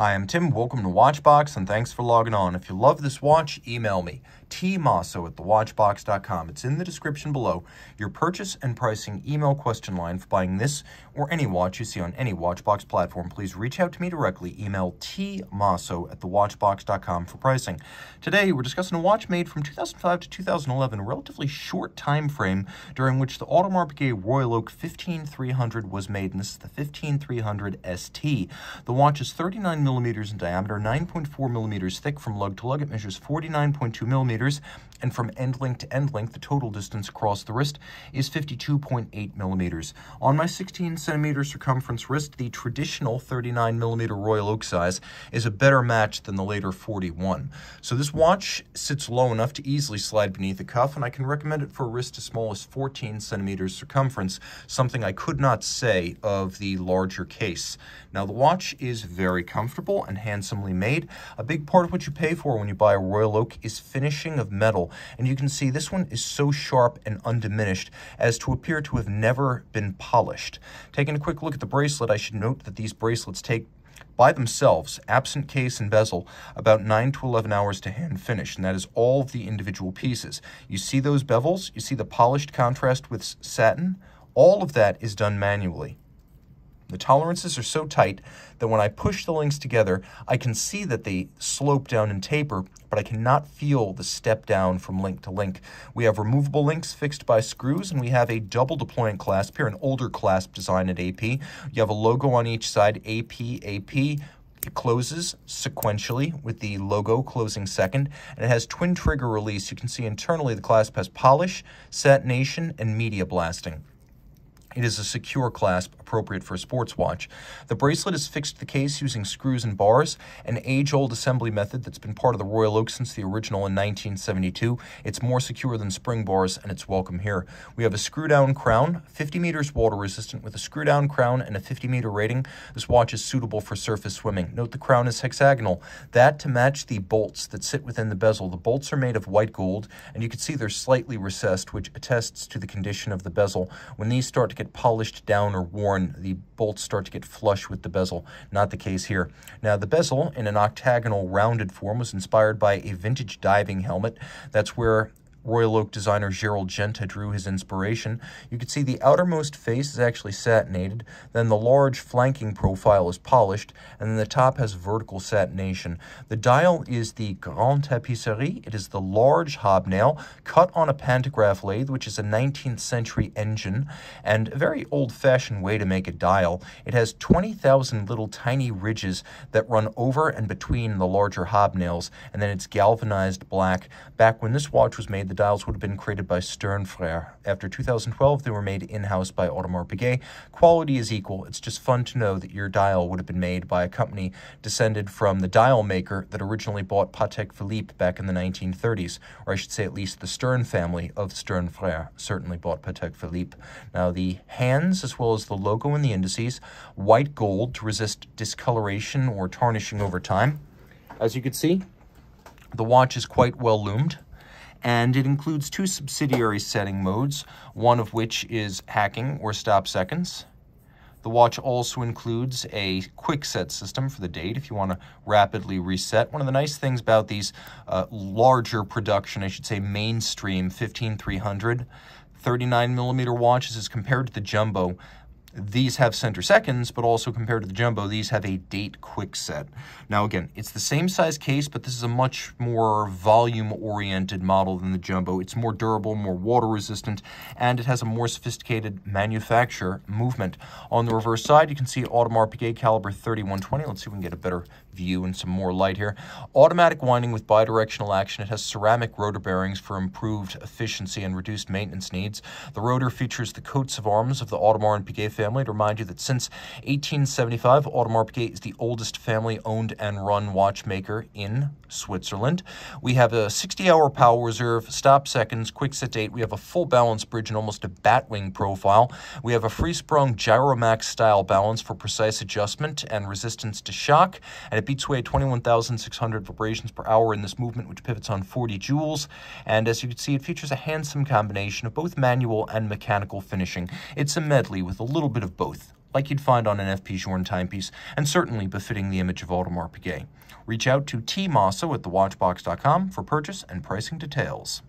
Hi, I'm Tim. Welcome to Watchbox, and thanks for logging on. If you love this watch, email me, tmosso at thewatchbox.com. It's in the description below. Your purchase and pricing email question line for buying this or any watch you see on any Watchbox platform. Please reach out to me directly. Email tmosso at thewatchbox.com for pricing. Today, we're discussing a watch made from 2005 to 2011, a relatively short time frame during which the Audemars Piguet Royal Oak 15300 was made, and this is the 15300 ST. The watch is 39 millimeters in diameter, 9.4 millimeters thick from lug to lug. It measures 49.2 millimeters, and from end link to end length, the total distance across the wrist is 52.8 millimeters. On my 16 centimeter circumference wrist, the traditional 39 millimeter Royal Oak size is a better match than the later 41. So this watch sits low enough to easily slide beneath the cuff, and I can recommend it for a wrist as small as 14 centimeters circumference, something I could not say of the larger case. Now, the watch is very comfortable and handsomely made. A big part of what you pay for when you buy a Royal Oak is finishing of metal, and you can see this one is so sharp and undiminished as to appear to have never been polished. Taking a quick look at the bracelet, I should note that these bracelets take by themselves, absent case and bezel, about 9 to 11 hours to hand finish, and that is all of the individual pieces. You see those bevels? You see the polished contrast with satin? All of that is done manually. The tolerances are so tight that when I push the links together, I can see that they slope down and taper, but I cannot feel the step down from link to link. We have removable links fixed by screws, and we have a double deployant clasp here, an older clasp design at AP. You have a logo on each side, AP, AP, it closes sequentially with the logo closing second, and it has twin trigger release. You can see internally the clasp has polish, satination, and media blasting. It is a secure clasp appropriate for a sports watch. The bracelet is fixed to the case using screws and bars, an age-old assembly method that's been part of the Royal Oak since the original in 1972. It's more secure than spring bars, and it's welcome here. We have a screw-down crown, 50 meters water-resistant with a screw-down crown and a 50-meter rating. This watch is suitable for surface swimming. Note the crown is hexagonal. That to match the bolts that sit within the bezel. The bolts are made of white gold, and you can see they're slightly recessed, which attests to the condition of the bezel. When these start to get polished down or worn, the bolts start to get flush with the bezel. Not the case here. Now, the bezel in an octagonal rounded form was inspired by a vintage diving helmet. That's where Royal Oak designer Gerald Genta drew his inspiration. You can see the outermost face is actually satinated, then the large flanking profile is polished, and then the top has vertical satination. The dial is the Grande Tapisserie. It is the large hobnail cut on a pantograph lathe, which is a 19th century engine, and a very old-fashioned way to make a dial. It has 20,000 little tiny ridges that run over and between the larger hobnails, and then it's galvanized black. Back when this watch was made, the dials would have been created by Stern Frères. After 2012, they were made in-house by Audemars Piguet. Quality is equal. It's just fun to know that your dial would have been made by a company descended from the dial maker that originally bought Patek Philippe back in the 1930s, or I should say at least the Stern family of Stern Frères certainly bought Patek Philippe. Now the hands, as well as the logo and the indices, white gold to resist discoloration or tarnishing over time. As you can see, the watch is quite well lumed and it includes two subsidiary setting modes, one of which is hacking or stop seconds. The watch also includes a quick set system for the date if you want to rapidly reset. One of the nice things about these uh, larger production, I should say mainstream 15300 39 millimeter watches as compared to the jumbo, these have center seconds, but also compared to the Jumbo, these have a date quick set. Now again, it's the same size case, but this is a much more volume-oriented model than the Jumbo. It's more durable, more water-resistant, and it has a more sophisticated manufacture movement. On the reverse side, you can see Audemars Piguet caliber 3120. Let's see if we can get a better view and some more light here. Automatic winding with bidirectional action. It has ceramic rotor bearings for improved efficiency and reduced maintenance needs. The rotor features the coats of arms of the Audemars and Piguet family to remind you that since 1875, Audemars is the oldest family-owned and run watchmaker in Switzerland. We have a 60-hour power reserve, stop seconds, quick set date. We have a full balance bridge and almost a batwing profile. We have a free-sprung Gyromax style balance for precise adjustment and resistance to shock, and it beats away 21,600 vibrations per hour in this movement, which pivots on 40 jewels. And as you can see, it features a handsome combination of both manual and mechanical finishing. It's a medley with a little bit of both. like you'd find on an F. Journe timepiece, and certainly befitting the image of Audemars Piguet. Reach out to tmosso at thewatchbox.com for purchase and pricing details.